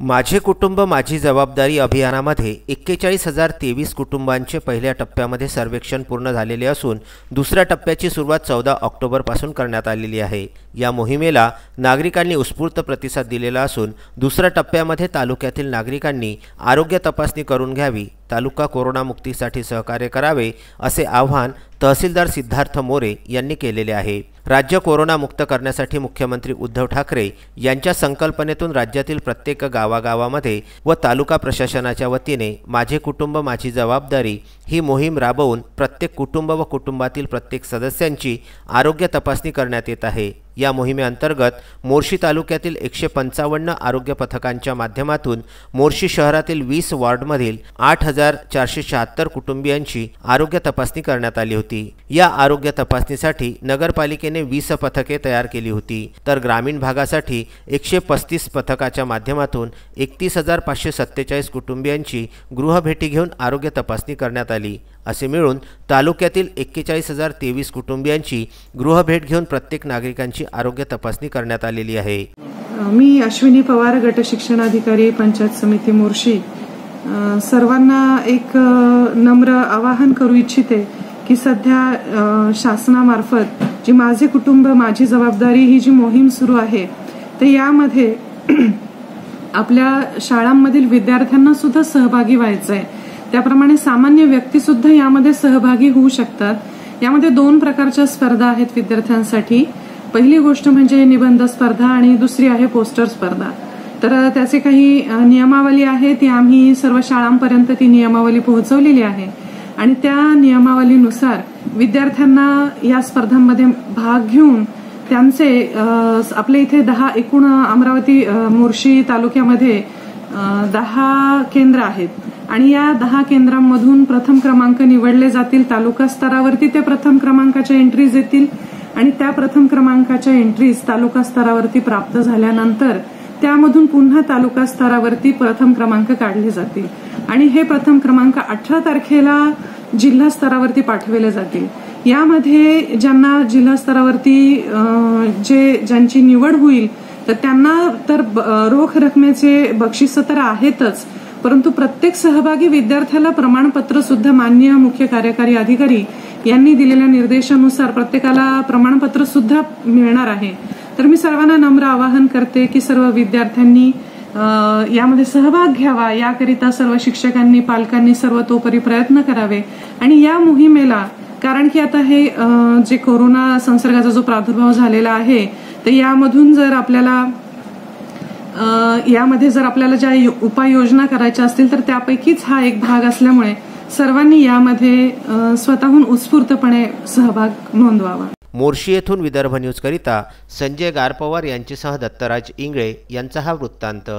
माझे कुटुंब माझी जबाबदारी अभियानामध्ये एक्केचाळीस हजार तेवीस कुटुंबांचे पहिल्या टप्प्यामध्ये सर्वेक्षण पूर्ण झालेले असून दुसऱ्या टप्प्याची सुरुवात चौदा ऑक्टोबरपासून करण्यात आलेली आहे. या मोहिमेला नागरिकांनी उत्स्फूर्त प्रतिसाद दिलेला असून दुसऱ्या टप्प्यामध्ये तालुक्यातील नागरिकांनी आरोग्य तपासणी करून घ्यावी तालुका कोरोनामुक्तीसाठी सहकार्य करावे असे आव्हान तहसीलदार सिद्धार्थ मोरे यांनी केलेले आहे. राज्य कोरोनामुक्त करण्यासाठी मुख्यमंत्री उद्धव ठाकरे यांच्या संकल्पनेतून राज्यातील प्रत्येक गावागावामध्ये व तालुका प्रशासनाच्या वतीने माझे कुटुंब माझी जबाबदारी ही मोहीम राबवून प्रत्येक कुटुंब व कुटुंबातील प्रत्येक सदस्यांची आरोग्य तपासणी करण्यात येत आहे. या मोहिमेअंतर्गत मोर्शी तालुक्यातील एकशे पंचावन्न आरोग्य पथकांच्या माध्यमातून मोर्शी शहरातील वीस वॉर्डमधील आठ हजार चारशे शहात्तर कुटुंबियांची आरोग्य तपासणी करण्यात आली होती. या आरोग्य तपासणीसाठी नगरपालिकेने वीस पथके तयार केली होती. तर ग्रामीण भागासाठी एकशे पस्तीस पथकाच्या माध्यमातून एकतीस हजार पाचशे सत्तेचाळीस कुटुंबियांची गृहभेटी घेऊन आरोग्य तपासणी करण्यात आली. असे मिळून तालुक्यातील एक्केचाळीस हजार तेवीस कुटुंबियांची गृहभेट घेऊन प्रत्येक नागरिकांची आरोग्य तपासणी करण्यात आलेली आहे. मी अश्विनी पवार गट शिक्षणाधिकारी पंचायत समिती मोर्शी. सर्वांना एक नम्र आवाहन करू इच्छिते की सध्या शासनामार्फत जी माझे कुटुंब माझी जबाबदारी ही जी मोहीम सुरू आहे तर यामध्ये आपल्या शाळांमधील विद्यार्थ्यांना सुद्धा सहभागी व्हायचं आहे त्याप्रमाणे सामान्य व्यक्ती सुद्धा यामध्ये सहभागी होऊ शकतात. यामध्ये दोन प्रकारच्या स्पर्धा आहेत विद्यार्थ्यांसाठी. पहिली गोष्ट म्हणजे निबंध स्पर्धा आणि दुसरी आहे पोस्टर स्पर्धा. तर त्याचे काही नियमावली आहे ती आम्ही सर्व शाळांपर्यंत ती नियमावली पोहोचवलेली आहे. आणि त्या नियमावलीनुसार विद्यार्थ्यांना या स्पर्धांमध्ये भाग घेऊन त्यांचे आपल्या इथे दहा एकूण अमरावती मोर्शी तालुक्यामध्ये दहा केंद्र आहेत. आणि या दहा केंद्रांमधून प्रथम क्रमांक निवडले जातील तालुका स्तरावरती ते प्रथम क्रमांकाच्या एंट्रीज येतील आणि त्या प्रथम क्रमांकाच्या एंट्रीज तालुका स्तरावरती प्राप्त झाल्यानंतर त्यामधून पुन्हा तालुका स्तरावरती प्रथम क्रमांक काढले जातील. आणि हे प्रथम क्रमांक अठरा तारखेला जिल्हा स्तरावरती पाठवले जातील. यामध्ये ज्यांना जिल्हा स्तरावरती जे ज्यांची निवड होईल तर त्यांना तर रोख रकमेचे बक्षीस तर आहेतच परंतु प्रत्येक सहभागी विद्यार्थ्याला प्रमाणपत्र सुद्धा मान्य मुख्य कार्यकारी अधिकारी यांनी दिलेल्या निर्देशानुसार प्रत्येकाला प्रमाणपत्र सुद्धा मिळणार आहे. तर मी सर्वांना नम्र आवाहन करते की सर्व विद्यार्थ्यांनी यामध्ये सहभाग घ्यावा. याकरिता सर्व शिक्षकांनी पालकांनी सर्वतोपरी प्रयत्न करावे. आणि या मोहिमेला कारण की आता हे जे कोरोना संसर्गाचा जो प्रादुर्भाव झालेला आहे तर यामधून जर आपल्याला यामध्ये जर आपल्याला ज्या उपाययोजना करायच्या असतील तर त्यापैकीच हा एक भाग असल्यामुळे सर्वांनी यामध्ये स्वतःहून उत्स्फूर्तपणे सहभाग नोंदवावा. मोर्शी येथून विदर्भ न्यूज करिता संजय गारपवार यांच्यासह दत्तराज इंगळे यांचा हा वृत्तांत.